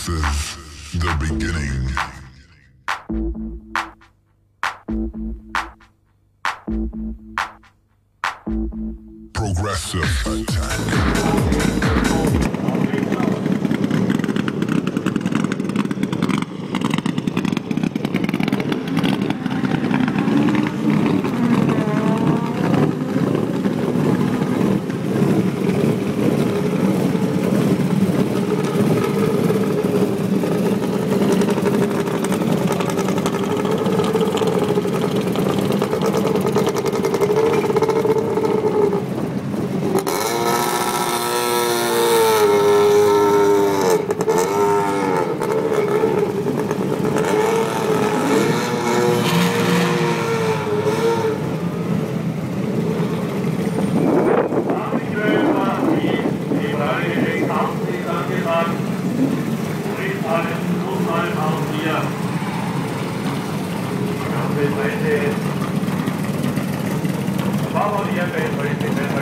This is the beginning. Progressive attack. allen Unfall haben wir weltweite, aber eher weltweite, weltweite.